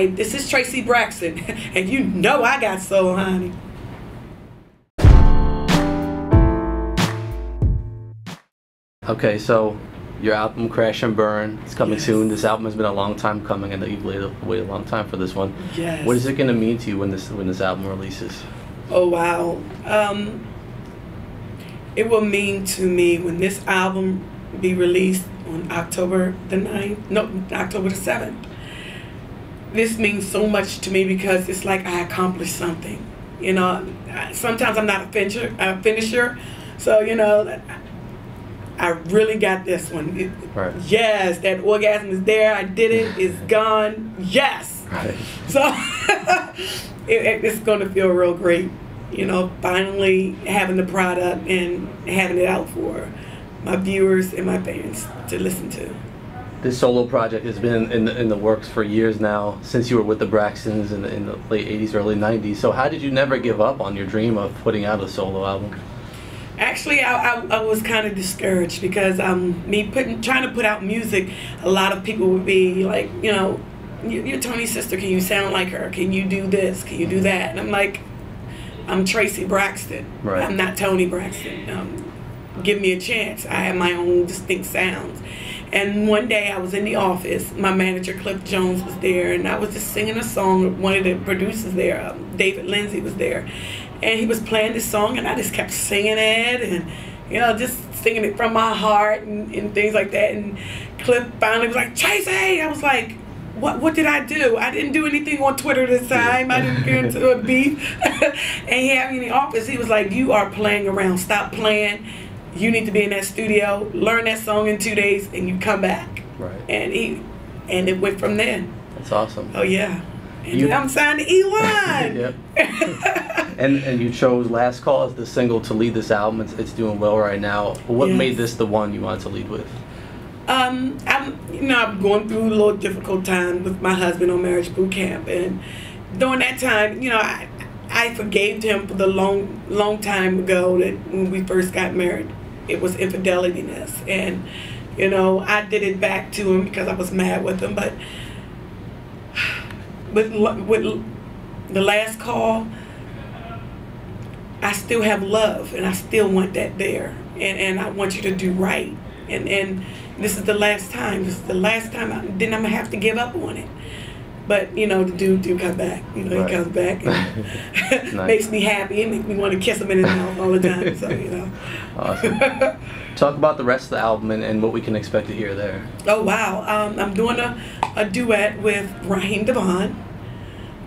Hi, this is Traci Braxton, and you know I got soul, honey. Okay, so your album Crash and Burn is coming Yes. soon. This album has been a long time coming, and you've waited, waited a long time for this one. Yes. What is it going to mean to you when this when this album releases? Oh wow. Um, it will mean to me when this album be released on October the 9th, no, October the 7th. This means so much to me because it's like I accomplished something. You know, sometimes I'm not a finisher, a finisher. So, you know, I really got this one. It- Right. Yes, that orgasm is there. I did it. It's gone. Yes. Right. So it, it- it's going to feel real great, you know, finally having the product and having it out for my viewers and my fans to listen to. This solo project has been in the, in the works for years now, since you were with the Braxtons in the, in the late 80s, early 90s. So how did you never give up on your dream of putting out a solo album? Actually, I, I, I was kind of discouraged because um, me putting trying to put out music, a lot of people would be like, you know, "You- you're Toni's sister. Can you sound like her? Can you do this? Can you do that? And I'm like, I'm Traci Braxton. Right. I'm not Toni Braxton. Um, give me a chance. I have my own distinct sounds. And one day I was in the office. My manager Cliff Jones was there, and I was just singing a song. One of the producers there, um, David Lindsay, was there, and he was playing this song, and I just kept singing it, and you know, just singing it from my heart and, and things like that. And Cliff finally was like, Traci, I was like. What, what did I do? I didn't do anything on Twitter this time. I didn't get into a beef. and he had me in the office. He was like, You are playing around. Stop playing. You need to be in that studio, learn that song in two days, and you come back. Right. And he and it went from there. That's awesome. Oh yeah. And You- I'm signed to eOne. Yep. And and you chose Last Call as the single to lead this album. It's, it's doing well right now. What Yes. made this the one you wanted to lead with? Um, I'm, you know, I'm going through a little difficult time with my husband on marriage boot camp, and during that time, you know, I, I forgave him for the long, long time ago that when we first got married, it was infidelityness, and you know, I did it back to him because I was mad with him, but with with the last call, I still have love, and I still want that there, and and I want you to do right, and and this is the last time. This is the last time. I, then I'm gonna have to give up on it. But you know, the dude do come back. You know, Right. he comes back and Nice. makes me happy and makes me want to kiss him in his mouth all the time. So you know. Awesome. Talk about the rest of the album and, and what we can expect to hear there. Oh wow! Um, I'm doing a, a duet with Raheem DeVaughn.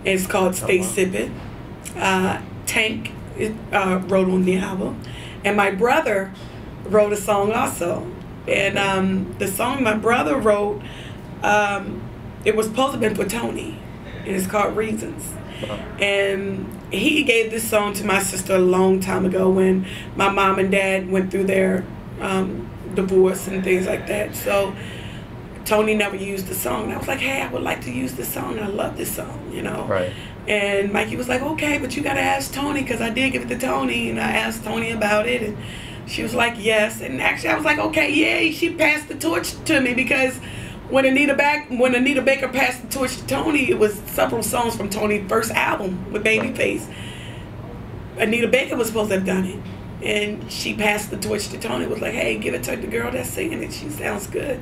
It's called "Stay Oh, wow. Sippin'." Uh, Tank uh, wrote on the album, and my brother wrote a song also. And um, the song my brother wrote, um, it was supposed to have been for Toni, and it's called "Reasons." And he gave this song to my sister a long time ago when my mom and dad went through their um, divorce and things like that. So Toni never used the song. And I was like, hey, I would like to use this song. I love this song, you know. Right. And Mikey was like, okay, but you got to ask Toni because I did give it to Toni. And I asked Toni about it. And she was like, yes. And actually, I was like, okay, yeah. She passed the torch to me because when Anita back when Anita Baker passed the torch to Toni, it was several songs from Toni's first album with Babyface. Anita Baker was supposed to have done it. And she passed the torch to Toni. Was like, hey, give it to the girl that's singing it. She sounds good.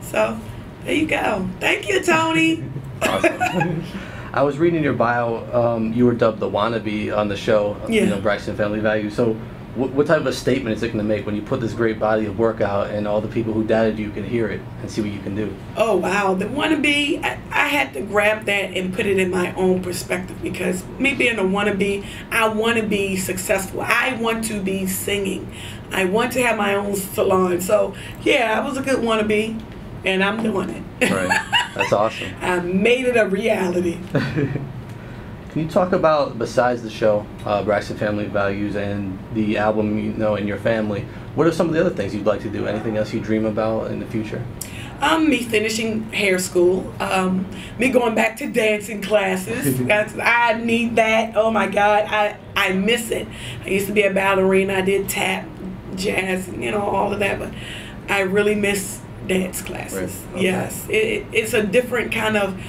So there you go. Thank you, Toni. Awesome. I was reading your bio. Um, you were dubbed the wannabe on the show. You know, Braxton Family Value. So, what, what type of a statement is it going to make when you put this great body of work out and all the people who doubted you can hear it and see what you can do? Oh wow, the wannabe. I, I had to grab that and put it in my own perspective because me being a wannabe, I want to be successful. I want to be singing. I want to have my own salon. So yeah, I was a good wannabe, and I'm doing it. Right. That's awesome. I made it a reality. Can you talk about besides the show, uh, Braxton Family Values, and the album, you know, and your family? What are some of the other things you'd like to do? Anything else you dream about in the future? Um, me finishing hair school, um, me going back to dancing classes. I need that. Oh my God, I, I miss it. I used to be a ballerina. I did tap, jazz, you know, all of that. But I really miss dance classes. Right. Okay. Yes, it, it, it's a different kind of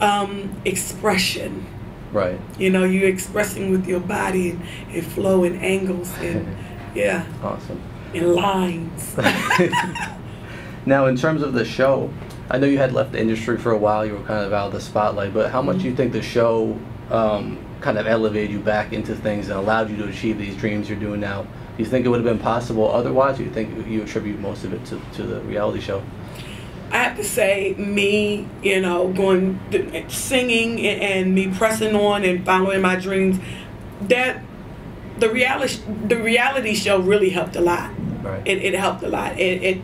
um, expression. Right. You know, you're expressing with your body and, and flow and angles and yeah, Awesome. and lines. Now, in terms of the show, I know you had left the industry for a while. You were kind of out of the spotlight, but how much do you think the show um, kind of elevated you back into things and allowed you to achieve these dreams you're doing now? Do you think it would have been possible otherwise? Or do you think you attribute most of it to, to the reality show? I have to say, me, you know, going singing and, me pressing on and following my dreams, that the reality the reality show really helped a lot. Right. It, it helped a lot. It, it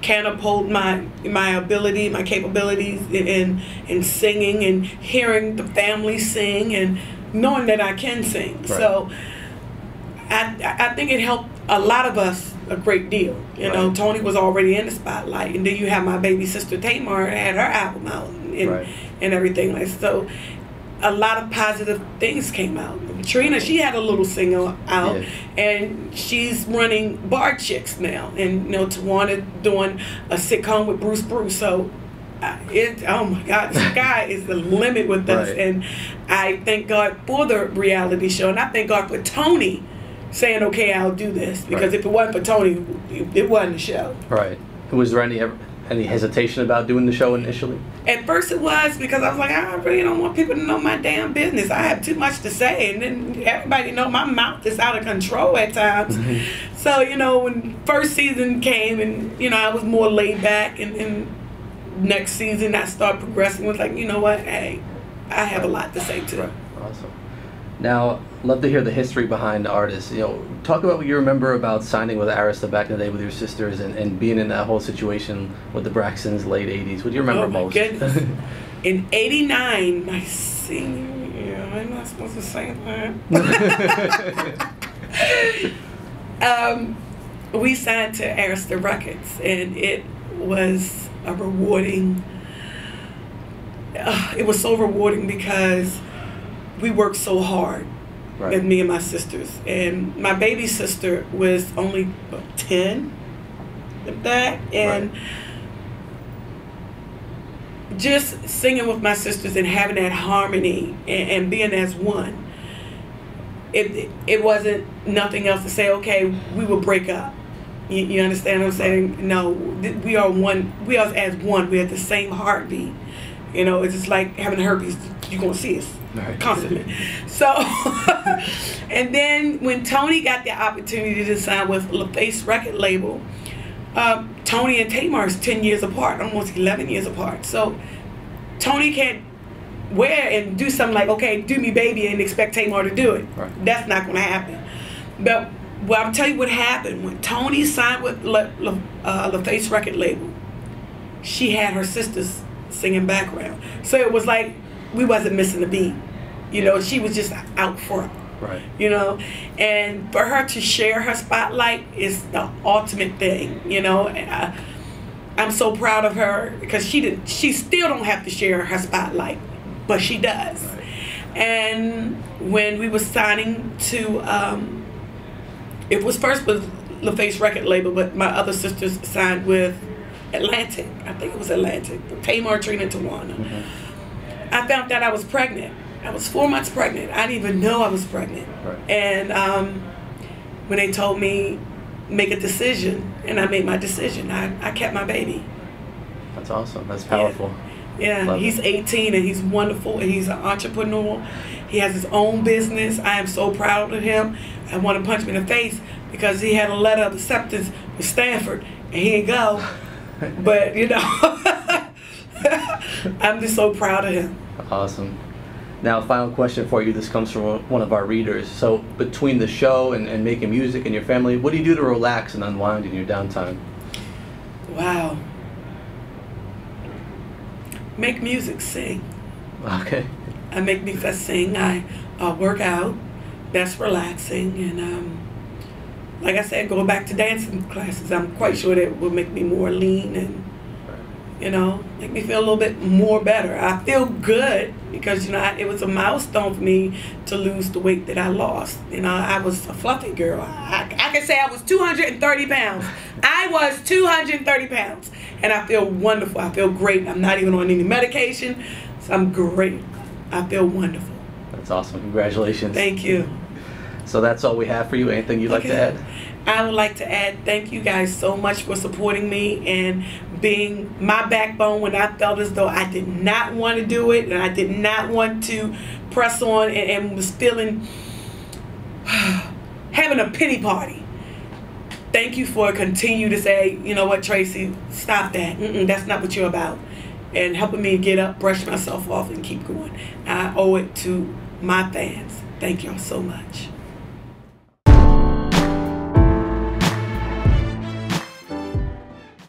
catapulted my my ability, my capabilities in, in in singing and hearing the family sing and knowing that I can sing. Right. So I I think it helped a lot of us a great deal. You know, Toni was already in the spotlight, and then you have my baby sister Tamar had her album out and Right. and everything like so. A lot of positive things came out. Trina, she had a little single out, Yeah. and she's running Bar Chicks now, and you know Tawana doing a sitcom with Bruce Bruce. So, it oh my God, the sky is the limit with us, Right. and I thank God for the reality show, and I thank God for Toni saying, "Okay, I'll do this," because Right. if it wasn't for Toni, it, it wasn't a show. Right. Was there any any hesitation about doing the show initially? At first, it was because I was like, I really don't want people to know my damn business. I have too much to say, and then everybody know my mouth is out of control at times. Mm-hmm. so you know, when first season came, and you know, I was more laid back, and, then next season I started progressing. Was like, you know what? Hey, I have a lot to say too. Right. Awesome. Now, love to hear the history behind the artist. You know, talk about what you remember about signing with Arista back in the day with your sisters and, and being in that whole situation with the Braxtons late 80s. What do you remember Oh, most? In '89, my senior year, I'm not supposed to say that? um, we signed to Arista Records, and it was a rewarding. Uh, it was so rewarding because we worked so hard, right. with me and my sisters, and my baby sister was only about ten, if that, and. Just singing with my sisters and having that harmony and, and being as one it it wasn't nothing else to say. Okay, we will break up. You, you understand what I'm saying? No, we are one. We are as one. We have the same heartbeat. You know, it's just like having herpes. You're gonna see us Right. constantly. So, and then when Toni got the opportunity to sign with LaFace record label, um, Toni and Tamar is ten years apart, almost eleven years apart. So, Toni can't wear and do something like, okay, do me baby and expect Tamar to do it. Right. That's not going to happen. But well, I'll tell you what happened. When Toni signed with La, La, uh, LaFace record label, she had her sisters singing background. So it was like we wasn't missing a beat. You know, she was just out front. Right. You know, and for her to share her spotlight is the ultimate thing. You know, I, I'm so proud of her because she did. She still don't have to share her spotlight, but she does. Right. And when we were signing to, um, it was first with LaFace record label, but my other sisters signed with Atlantic. I think it was Atlantic. Tamar, Trina, and Tawana. Mhm. I found out I was pregnant. I was four months pregnant. I didn't even know I was pregnant. Right. And um, when they told me make a decision, and I made my decision, I, I kept my baby. That's awesome. That's powerful. Yeah, Love he's 18 and he's wonderful and he's an entrepreneur. He has his own business. I am so proud of him. I want to punch him in the face because he had a letter of acceptance with Stanford and he didn't go. But, you know, I'm just so proud of him. Awesome. Now, final question for you. This comes from one of our readers. So, between the show and, and making music and your family, what do you do to relax and unwind in your downtime? Wow. Make music, sing. Okay. I make music, I sing, I uh, work out. That's relaxing. And um, like I said, go back to dancing classes. I'm quite sure that will make me more lean and, you know, make me feel a little bit more better. I feel good because, you know, I, it was a milestone for me to lose the weight that I lost. You know, I was a fluffy girl. I, I can say I was 230 pounds. I was 230 pounds. And I feel wonderful. I feel great. I'm not even on any medication. So I'm great. I feel wonderful. That's awesome. Congratulations. Thank you. So that's all we have for you. Anything you'd like to add? I would like to add thank you guys so much for supporting me and being my backbone when I felt as though I did not want to do it and I did not want to press on and, and was feeling having a pity party. Thank you for continue to say, you know what, Traci, stop that. Mm-mm, that's not what you're about. And helping me get up, brush myself off, and keep going. I owe it to my fans. Thank y'all so much.